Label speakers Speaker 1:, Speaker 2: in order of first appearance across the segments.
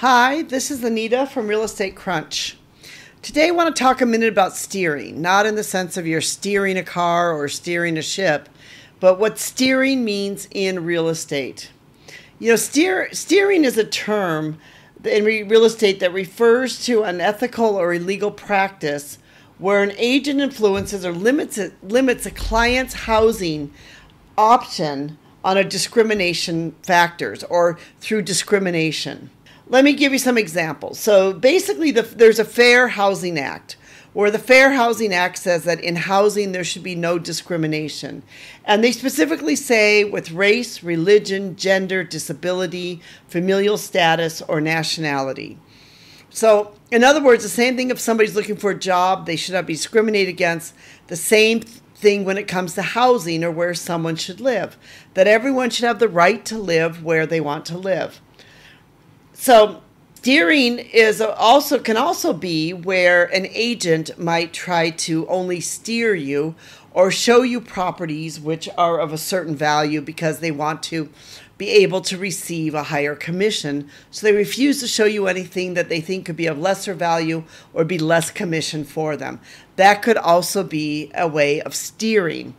Speaker 1: Hi, this is Anita from Real Estate Crunch. Today I want to talk a minute about steering, not in the sense of you're steering a car or steering a ship, but what steering means in real estate. You know, steer, steering is a term in real estate that refers to an ethical or illegal practice where an agent influences or limits limits a client's housing option on a discrimination factors or through discrimination. Let me give you some examples. So basically, the, there's a Fair Housing Act where the Fair Housing Act says that in housing there should be no discrimination. And they specifically say with race, religion, gender, disability, familial status, or nationality. So, in other words, the same thing if somebody's looking for a job, they should not be discriminated against. The same thing when it comes to housing or where someone should live, that everyone should have the right to live where they want to live. So steering is also can also be where an agent might try to only steer you or show you properties which are of a certain value because they want to be able to receive a higher commission. So they refuse to show you anything that they think could be of lesser value or be less commission for them. That could also be a way of steering.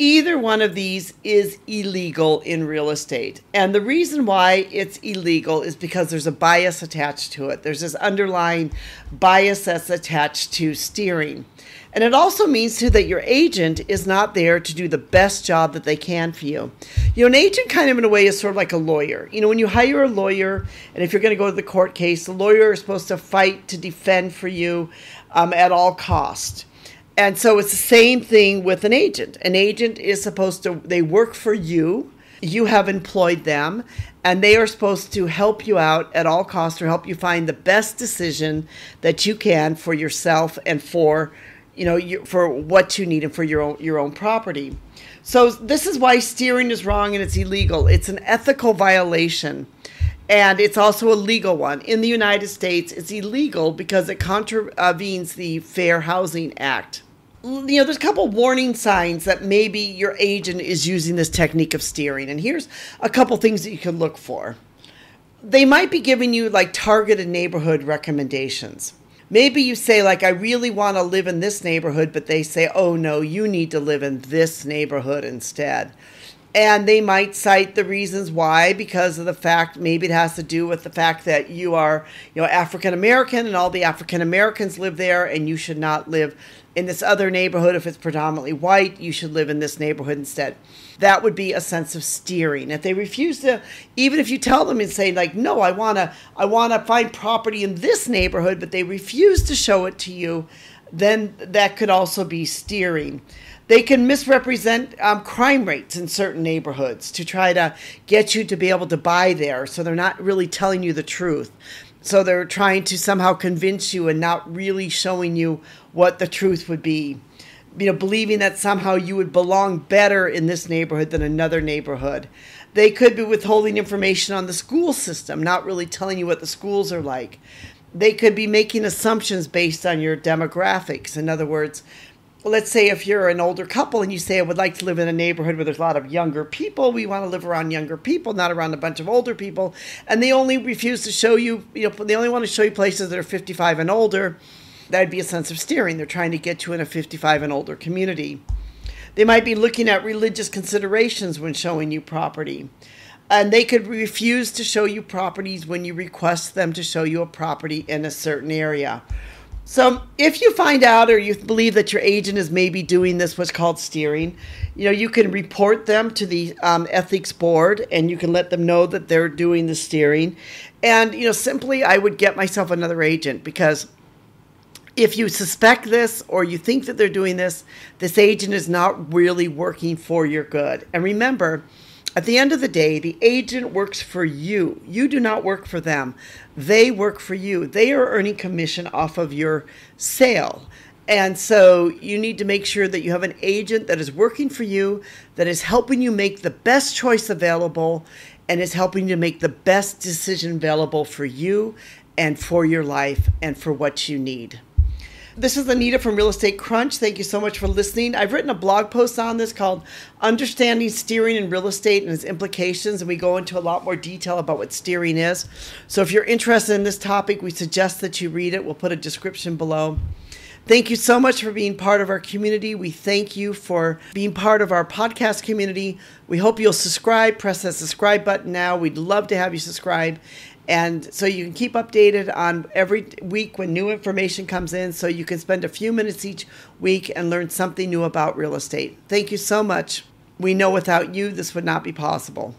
Speaker 1: Either one of these is illegal in real estate. And the reason why it's illegal is because there's a bias attached to it. There's this underlying bias that's attached to steering. And it also means too that your agent is not there to do the best job that they can for you. You know, an agent kind of in a way is sort of like a lawyer. You know, when you hire a lawyer, and if you're going to go to the court case, the lawyer is supposed to fight to defend for you um, at all cost. And so it's the same thing with an agent. An agent is supposed to, they work for you. You have employed them, and they are supposed to help you out at all costs or help you find the best decision that you can for yourself and for, you know, for what you need and for your own, your own property. So this is why steering is wrong and it's illegal. It's an ethical violation and it's also a legal one. In the United States, it's illegal because it contravenes the Fair Housing Act you know, there's a couple warning signs that maybe your agent is using this technique of steering. And here's a couple things that you can look for. They might be giving you like targeted neighborhood recommendations. Maybe you say, like, I really want to live in this neighborhood, but they say, oh no, you need to live in this neighborhood instead. And they might cite the reasons why because of the fact maybe it has to do with the fact that you are, you know, African American and all the African Americans live there and you should not live in this other neighborhood. If it's predominantly white you should live in this neighborhood instead. That would be a sense of steering. If they refuse to even if you tell them and say like no i want to i want to find property in this neighborhood but they refuse to show it to you then that could also be steering they can misrepresent um, crime rates in certain neighborhoods to try to get you to be able to buy there so they're not really telling you the truth so they're trying to somehow convince you and not really showing you what the truth would be. You know, believing that somehow you would belong better in this neighborhood than another neighborhood. They could be withholding information on the school system, not really telling you what the schools are like. They could be making assumptions based on your demographics. In other words, let's say if you're an older couple and you say, I would like to live in a neighborhood where there's a lot of younger people, we want to live around younger people, not around a bunch of older people, and they only refuse to show you, you know, they only want to show you places that are 55 and older, that'd be a sense of steering. They're trying to get you in a 55 and older community. They might be looking at religious considerations when showing you property. And they could refuse to show you properties when you request them to show you a property in a certain area so if you find out or you believe that your agent is maybe doing this, what's called steering, you know, you can report them to the um, ethics board and you can let them know that they're doing the steering. And, you know, simply I would get myself another agent because if you suspect this or you think that they're doing this, this agent is not really working for your good. And remember, at the end of the day, the agent works for you. You do not work for them. They work for you. They are earning commission off of your sale. And so you need to make sure that you have an agent that is working for you, that is helping you make the best choice available, and is helping you make the best decision available for you and for your life and for what you need. This is Anita from Real Estate Crunch. Thank you so much for listening. I've written a blog post on this called Understanding Steering in Real Estate and Its Implications, and we go into a lot more detail about what steering is. So if you're interested in this topic, we suggest that you read it. We'll put a description below. Thank you so much for being part of our community. We thank you for being part of our podcast community. We hope you'll subscribe. Press that subscribe button now. We'd love to have you subscribe. And so you can keep updated on every week when new information comes in, so you can spend a few minutes each week and learn something new about real estate. Thank you so much. We know without you, this would not be possible.